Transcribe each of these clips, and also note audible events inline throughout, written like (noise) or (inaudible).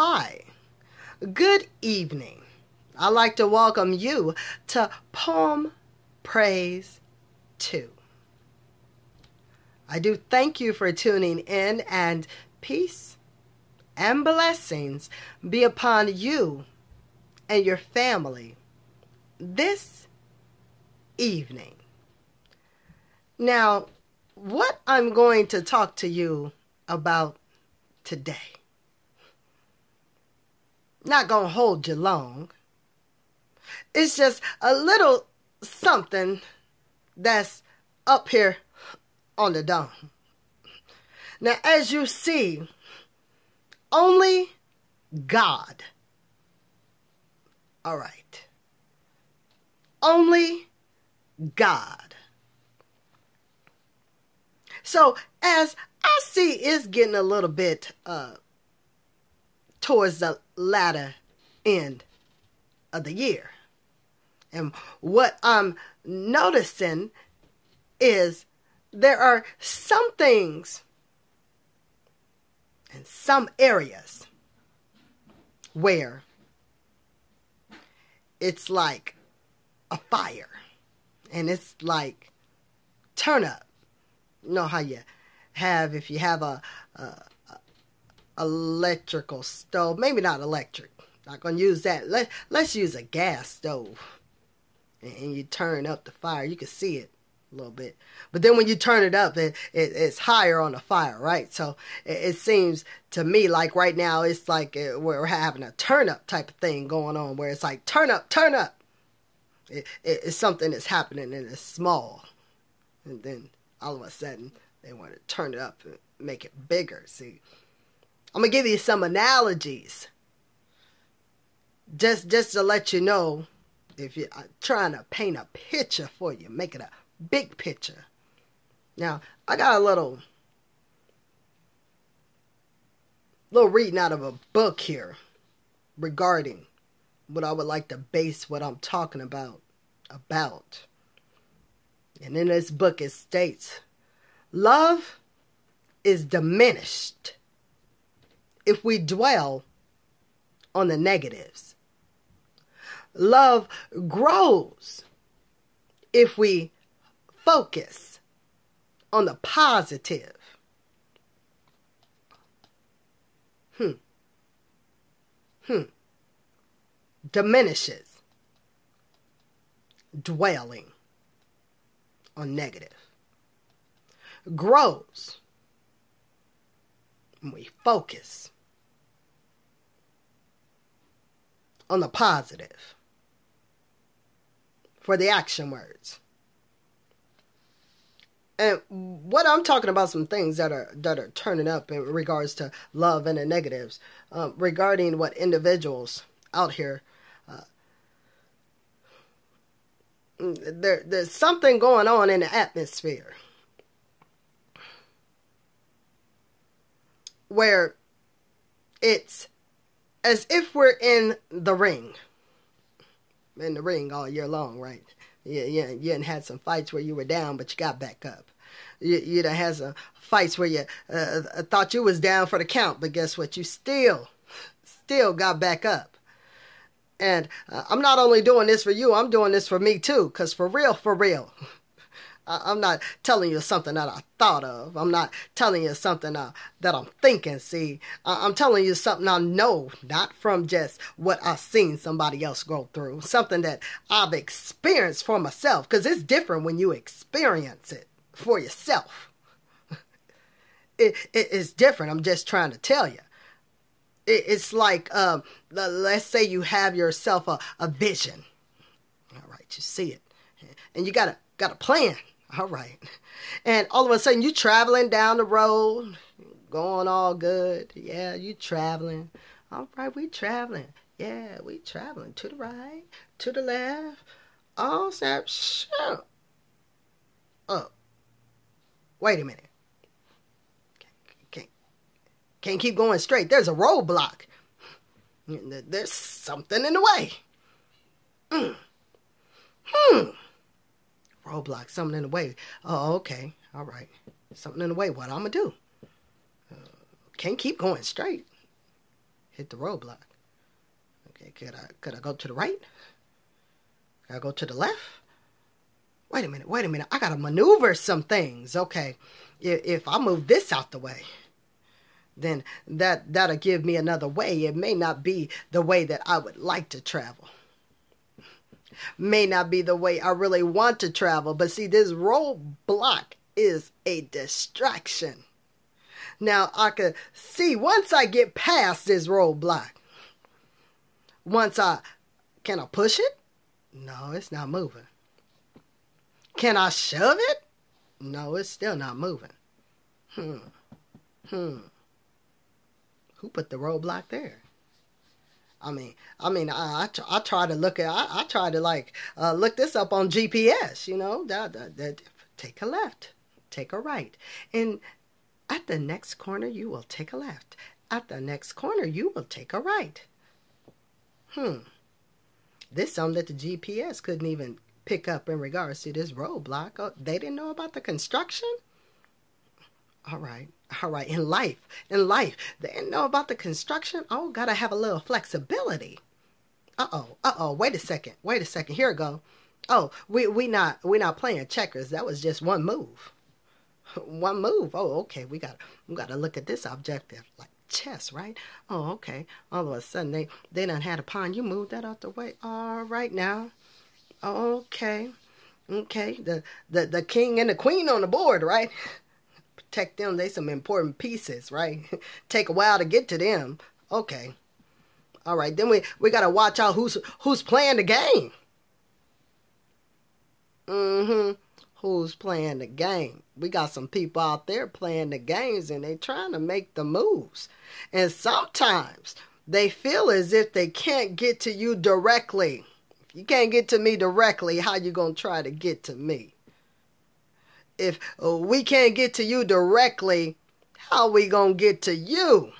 Hi, good evening. I'd like to welcome you to Poem Praise 2. I do thank you for tuning in, and peace and blessings be upon you and your family this evening. Now, what I'm going to talk to you about today, not going to hold you long. It's just a little something that's up here on the dome. Now, as you see, only God. All right. Only God. So, as I see it's getting a little bit uh, towards the latter end of the year. And what I'm noticing is there are some things in some areas where it's like a fire and it's like turn up. You know how you have if you have a, a, a electrical stove, maybe not electric. Not gonna use that. Let let's use a gas stove, and you turn up the fire. You can see it a little bit, but then when you turn it up, it, it it's higher on the fire, right? So it, it, seems to me like right now it's like uh, we're having a turn up type of thing going on, where it's like turn up, turn up. It, it's something that's happening and it's small, and then all of a sudden they want to turn it up and make it bigger. See, I'm gonna give you some analogies, just just to let you know if you're trying to paint a picture for you, make it a big picture. Now, I got a little little reading out of a book here regarding what I would like to base what I'm talking about about. And in this book it states Love is diminished if we dwell on the negatives. Love grows if we focus on the positive. Hmm. Hmm. Diminishes dwelling on negative grows when we focus on the positive for the action words. And what I'm talking about, some things that are that are turning up in regards to love and the negatives, um, regarding what individuals out here. Uh, there, there's something going on in the atmosphere where it's as if we're in the ring. In the ring all year long, right? Yeah, yeah, you done had some fights where you were down, but you got back up. You, you done had some fights where you uh, thought you was down for the count, but guess what? You still, still got back up. And uh, I'm not only doing this for you, I'm doing this for me too, because for real, for real. (laughs) I'm not telling you something that I thought of. I'm not telling you something uh, that I'm thinking. See, I'm telling you something I know, not from just what I've seen somebody else go through, something that I've experienced for myself, because it's different when you experience it for yourself. (laughs) it, it, it's different. I'm just trying to tell you. It, it's like, um, let's say you have yourself a, a vision. All right, you see it, and you got a got a plan all right. And all of a sudden you traveling down the road, going all good. Yeah, you traveling. All right, we traveling. Yeah, we traveling to the right, to the left. All snap. Shut up. Wait a minute. Can't, can't keep going straight. There's a roadblock. There's something in the way. Mm. Hmm roadblock, something in the way. Oh, okay, all right, something in the way. What I'm gonna do? Uh, can't keep going straight. hit the roadblock. Okay, could I could I go to the right? Could I go to the left? Wait a minute, wait a minute. I gotta maneuver some things. Okay, if, if I move this out the way, then that that'll give me another way. It may not be the way that I would like to travel. May not be the way I really want to travel, but see, this roadblock is a distraction. Now I could see once I get past this roadblock, once I can I push it? No, it's not moving. Can I shove it? No, it's still not moving. Hmm. Hmm. Who put the roadblock there? I mean, I mean, I I, I try to look at I, I try to like uh, look this up on GPS. You know, that, that, that, take a left, take a right, and at the next corner you will take a left. At the next corner you will take a right. Hmm. This something that the GPS couldn't even pick up in regards to this roadblock. Oh, they didn't know about the construction. All right, all right. In life, in life, they didn't know about the construction. Oh, gotta have a little flexibility. Uh oh, uh oh. Wait a second. Wait a second. Here we go. Oh, we we not we not playing checkers. That was just one move. (laughs) One move. Oh, okay. We got we got to look at this objective like chess, right? Oh, okay. All of a sudden they they done had a pawn. You moved that out the way. All right now. Okay. Okay. The the the king and the queen on the board, right? (laughs) Protect them. They some important pieces, right? (laughs) Take a while to get to them. Okay. All right. Then we we got to watch out who's who's playing the game. Mm Mhm who's playing the game. We got some people out there playing the games and they trying to make the moves. And sometimes they feel as if they can't get to you directly. If you can't get to me directly, how you to try to get to me? If we can't get to you directly, how we going to get to you?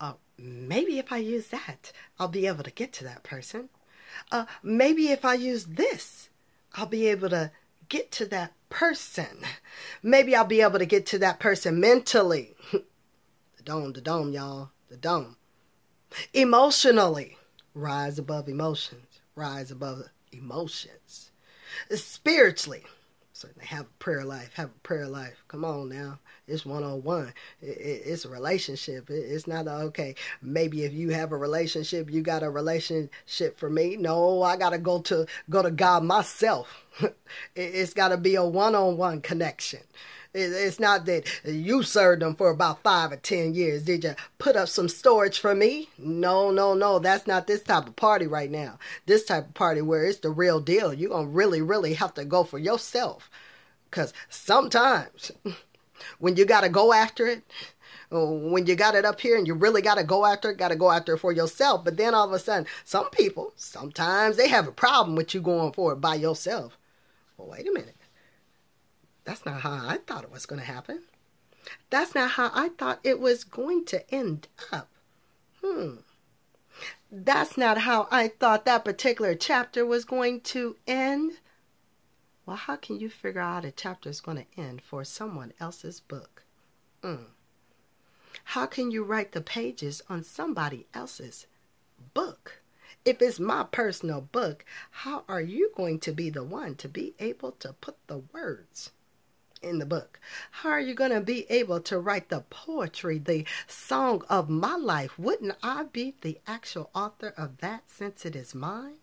Uh, maybe if I use that, I'll be able to get to that person. Uh, maybe if I use this, I'll be able to get to that person. Maybe I'll be able to get to that person mentally. (laughs) the dome, the dome, y'all, the dome. Emotionally, rise above emotions, rise above emotions. Spiritually, certainly have a prayer life, have a prayer life. Come on now. It's one on one. It's a relationship. It's not a, okay. Maybe if you have a relationship, you got a relationship for me. No, I gotta go to go to God myself. (laughs) It's got to be a one on one connection. It's not that you served them for about five or ten years. Did you put up some storage for me? No, no, no. That's not this type of party right now. This type of party where it's the real deal. You're going to really, really have to go for yourself. Because sometimes (laughs) when you got to go after it, when you got it up here and you really got to go after it, got to go after it for yourself. But then all of a sudden, some people, sometimes they have a problem with you going for it by yourself. Well, wait a minute. That's not how I thought it was going to happen. That's not how I thought it was going to end up. Hmm. That's not how I thought that particular chapter was going to end. Well, how can you figure out a chapter is going to end for someone else's book? Mm. How can you write the pages on somebody else's book? If it's my personal book, how are you going to be the one to be able to put the words in the book? How are you going to be able to write the poetry, the song of my life? Wouldn't I be the actual author of that since it is mine?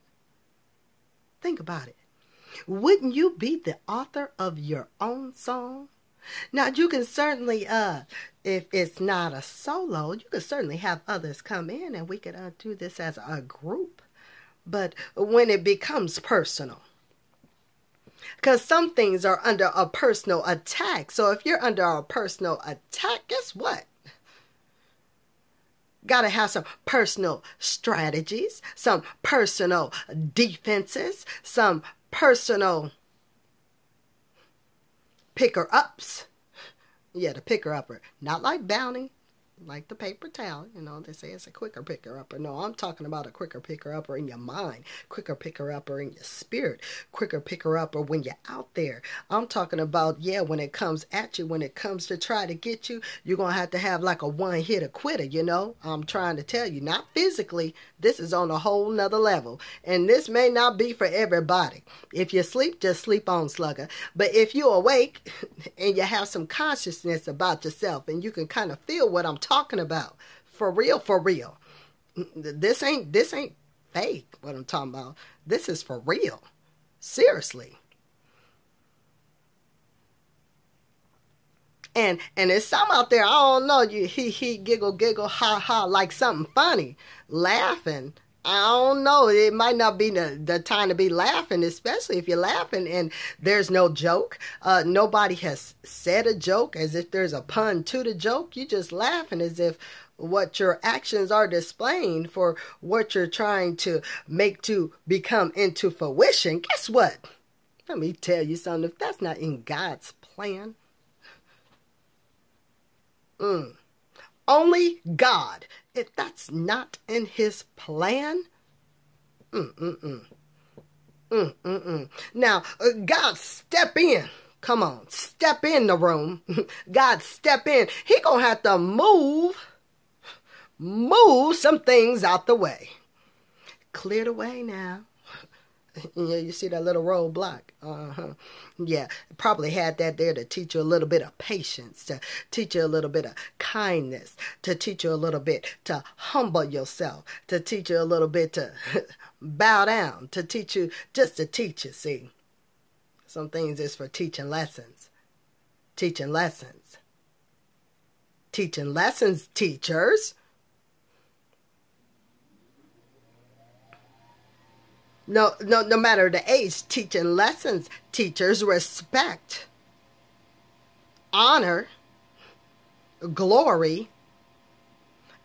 Think about it. Wouldn't you be the author of your own song? Now you can certainly, uh, if it's not a solo, you can certainly have others come in and we could uh, do this as a group. But when it becomes personal, because some things are under a personal attack. So if you're under a personal attack, guess what? Got to have some personal strategies, some personal defenses, some personal picker ups. Yeah, the picker upper. Not like Bounty. Like the paper towel. You know, they say it's a quicker picker upper. No, I'm talking about a quicker picker upper in your mind, quicker picker upper in your spirit, quicker picker upper when you're out there. I'm talking about, yeah, when it comes at you, when it comes to try to get you, you're going to have to have like a one hit quitter, you know? I'm trying to tell you, not physically. This is on a whole nother level. And this may not be for everybody. If you sleep, just sleep on, slugger. But if you're awake (laughs) and you have some consciousness about yourself and you can kind of feel what I'm talking about. For real, for real. This ain't this ain't fake what I'm talking about. This is for real. Seriously. And and there's some out there, I don't know, you he he giggle giggle ha ha like something funny, laughing I don't know. It might not be the, the time to be laughing, especially if you're laughing and there's no joke. Uh, nobody has said a joke as if there's a pun to the joke. You're just laughing as if what your actions are displaying for what you're trying to make to become into fruition. Guess what? Let me tell you something. If that's not in God's plan, mm, only God if that's not in his plan, mm-mm-mm. Mm-mm-mm. Now, uh, God, step in. Come on, step in the room. (laughs) God, step in. He gonna have to move, move some things out the way. Clear the way now. (laughs) Yeah, you see that little roadblock. Uh-huh. Yeah, probably had that there to teach you a little bit of patience, to teach you a little bit of kindness, to teach you a little bit to humble yourself, to teach you a little bit to (laughs) bow down, to teach you just to teach you, see. Some things is for teaching lessons. Teaching lessons. Teaching lessons, teachers. No, no, no matter the age, teaching lessons, teachers respect, honor, glory,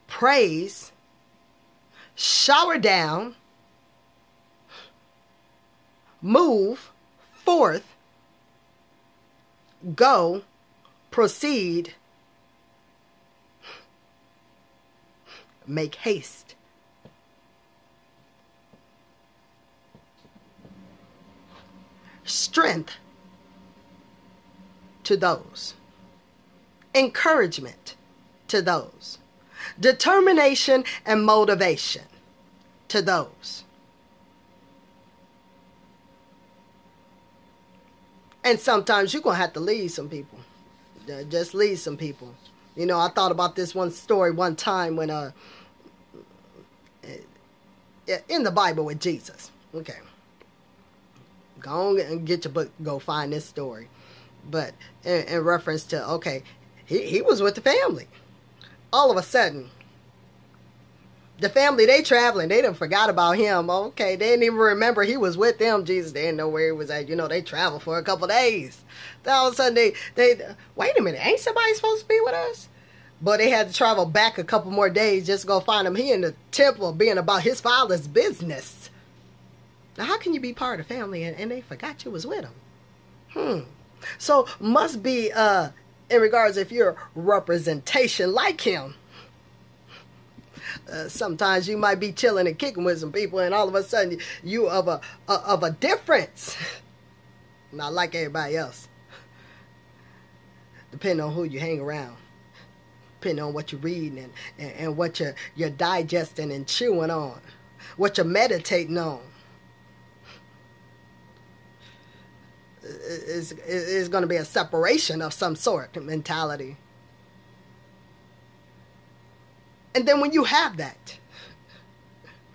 praise, shower down, move forth, go, proceed, make haste. Strength to those, encouragement to those, determination and motivation to those. And sometimes you're going to have to leave some people. Just leave some people. You know, I thought about this one story one time when, uh, in the Bible with Jesus. Okay. Go and get your book. Go find this story. But in, in reference to okay, he he was with the family. All of a sudden, the family they traveling, they didn't forgot about him. Okay, they didn't even remember he was with them. Jesus, they didn't know where he was at. You know, they traveled for a couple days. Then all of a sudden they they wait a minute, ain't somebody supposed to be with us? But they had to travel back a couple more days just to go find him. He in the temple being about his father's business. Now, how can you be part of a family and, and they forgot you was with them? Hmm. So must be uh in regards if you're representation like him. Uh, sometimes you might be chilling and kicking with some people, and all of a sudden you of a, a of a difference, (laughs) not like everybody else. Depending on who you hang around, depending on what you're reading and, and, and what you're you're digesting and chewing on, what you're meditating on. Is is going to be a separation of some sort mentality. And then when you have that,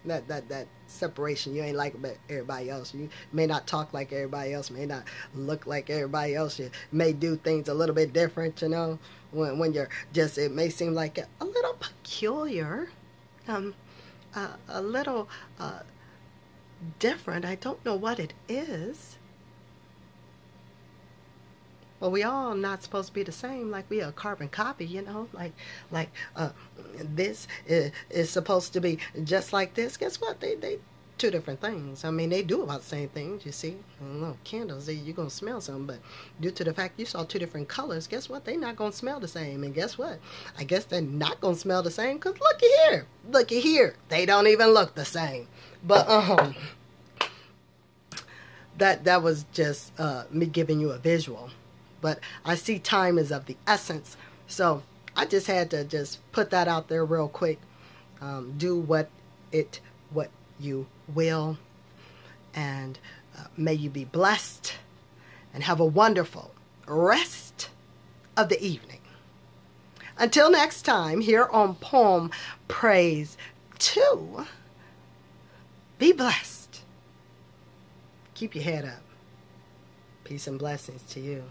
that that that separation, you ain't like everybody else. You may not talk like everybody else, may not look like everybody else. You may do things a little bit different, you know. When when you're just, it may seem like a, little peculiar, um, uh, a little uh, different. I don't know what it is. Well, we all not supposed to be the same. Like we are a carbon copy, you know. Like, like uh, this is, is supposed to be just like this. Guess what? They they two different things. I mean, they do about the same things, you see. Know, candles, you're to smell something, but due to the fact you saw two different colors, guess what? They're not going to smell the same. And guess what? I guess they're not going to smell the same because looky here. Looky here. They don't even look the same. But, um, that, that was just uh, me giving you a visual. But I see time is of the essence. So I just had to just put that out there real quick. Um, do what it, what you will. And uh, may you be blessed and have a wonderful rest of the evening. Until next time, here on Poem Praise 2, be blessed. Keep your head up. Peace and blessings to you.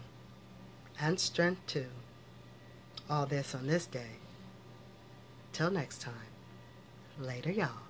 And strength too. All this on this day. Till next time. Later, y'all.